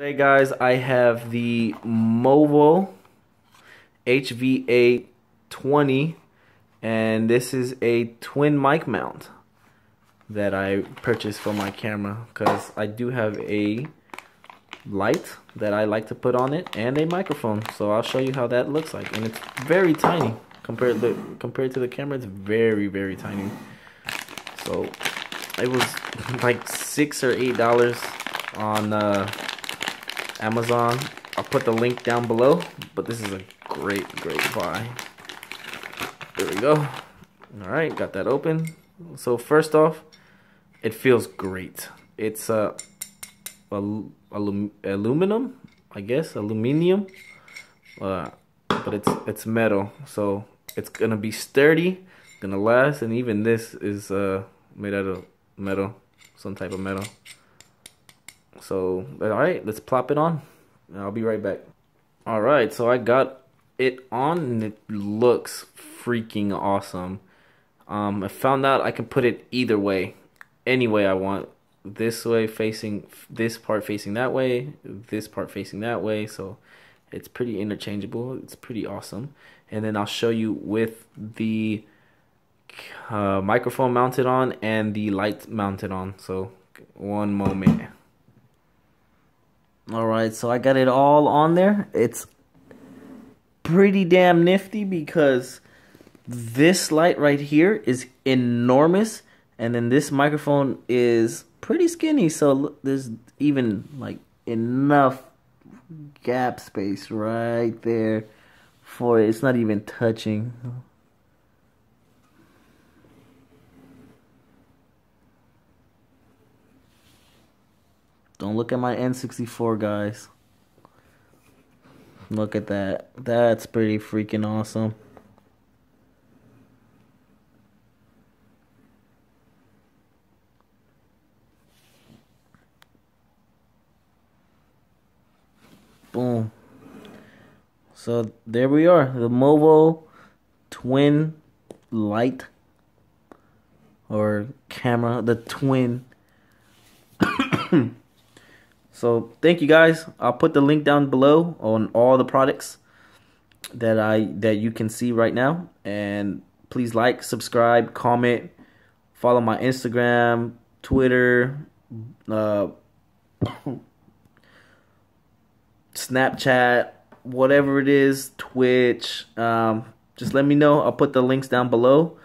Hey guys, I have the Movo HVA20 and this is a twin mic mount that I purchased for my camera because I do have a light that I like to put on it and a microphone so I'll show you how that looks like. And it's very tiny compared to compared to the camera it's very very tiny. So it was like six or eight dollars on uh, Amazon. I'll put the link down below, but this is a great, great buy. There we go. All right, got that open. So first off, it feels great. It's uh, alum aluminum, I guess, aluminium, uh, but it's it's metal, so it's gonna be sturdy, gonna last, and even this is uh, made out of metal, some type of metal. So, alright, let's plop it on. I'll be right back. Alright, so I got it on and it looks freaking awesome. Um, I found out I can put it either way, any way I want. This way facing, this part facing that way, this part facing that way. So it's pretty interchangeable. It's pretty awesome. And then I'll show you with the uh, microphone mounted on and the light mounted on. So one moment. Alright, so I got it all on there. It's pretty damn nifty because this light right here is enormous and then this microphone is pretty skinny so there's even like enough gap space right there for it. It's not even touching. Don't look at my N64, guys. Look at that. That's pretty freaking awesome. Boom. So there we are. The Movo twin light or camera, the twin So thank you guys. I'll put the link down below on all the products that I that you can see right now. And please like, subscribe, comment, follow my Instagram, Twitter, uh, Snapchat, whatever it is, Twitch. Um, just let me know. I'll put the links down below.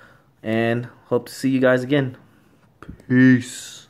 And hope to see you guys again. Peace.